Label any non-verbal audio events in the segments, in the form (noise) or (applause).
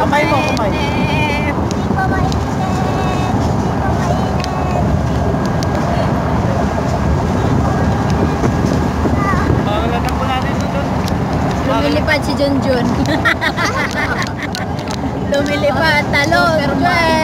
Kamay mo, kamay. Lumilipad si Junjun. (laughs) Lumilipad, talon. Yay!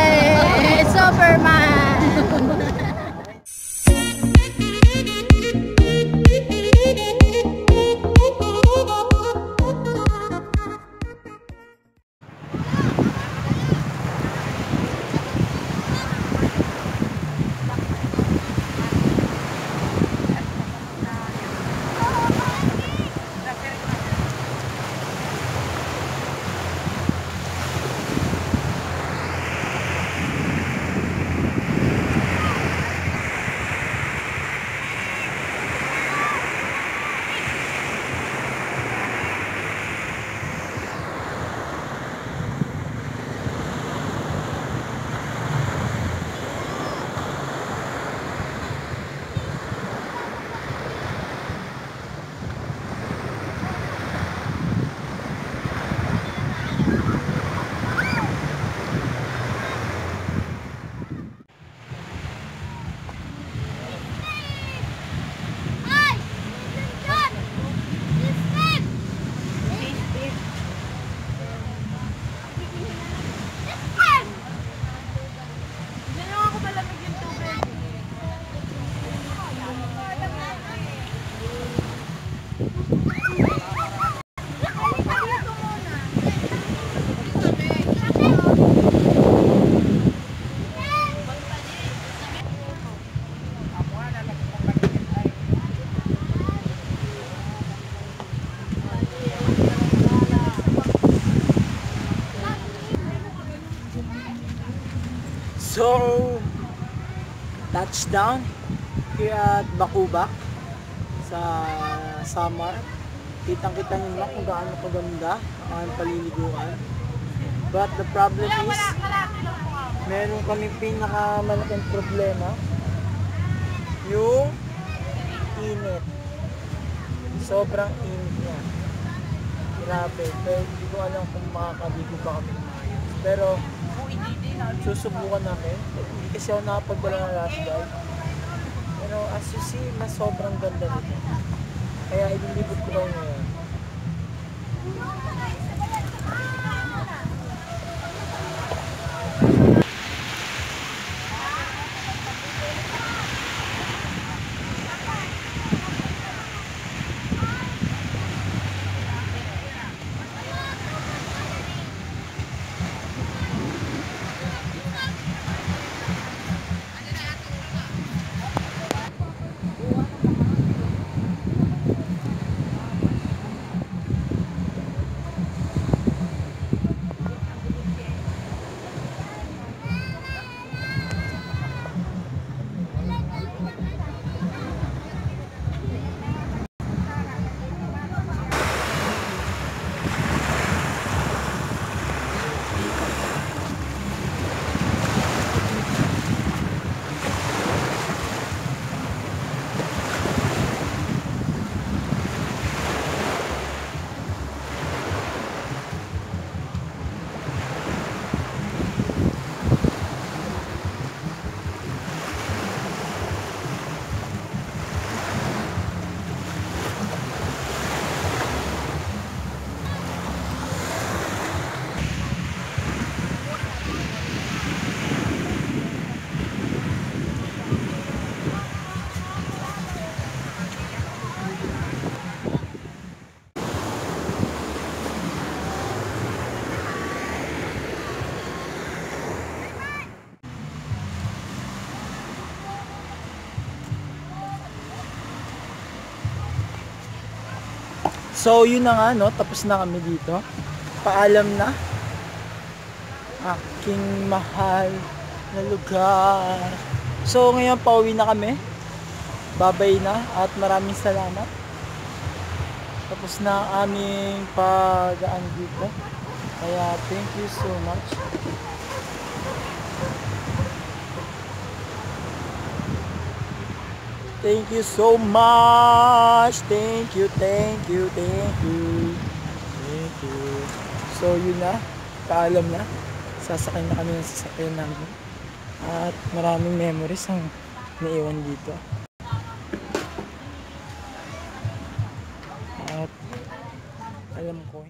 So, touchdown here at Bakuba sa Samar. Kitang-kita nyo na kung gaano kaganda ang paliliguan. But the problem is, meron kami pinakamalaking problema. Yung init. Sobrang init niya. Grabe. Pero hindi ko alam kung makakaligo ba kami ng. Pero, susubukan namin. Kasi ako nakapagdala ng last guide. Pero as you see, mas sobrang ganda nito. Kaya ililibot ko kayo ngayon. So yun na nga no, tapos na kami dito. Paalam na. Aking mahal na lugar. So ngayon pauwi na kami. Babay na at maraming salamat. Tapos na aming pagdaan dito. Kaya thank you so much. Thank you so much. Thank you, thank you, thank you. Thank you. So yun na, paalam na. Sasakay na kami ng sasakyan namin. At maraming memories ang naiwan dito. At alam ko,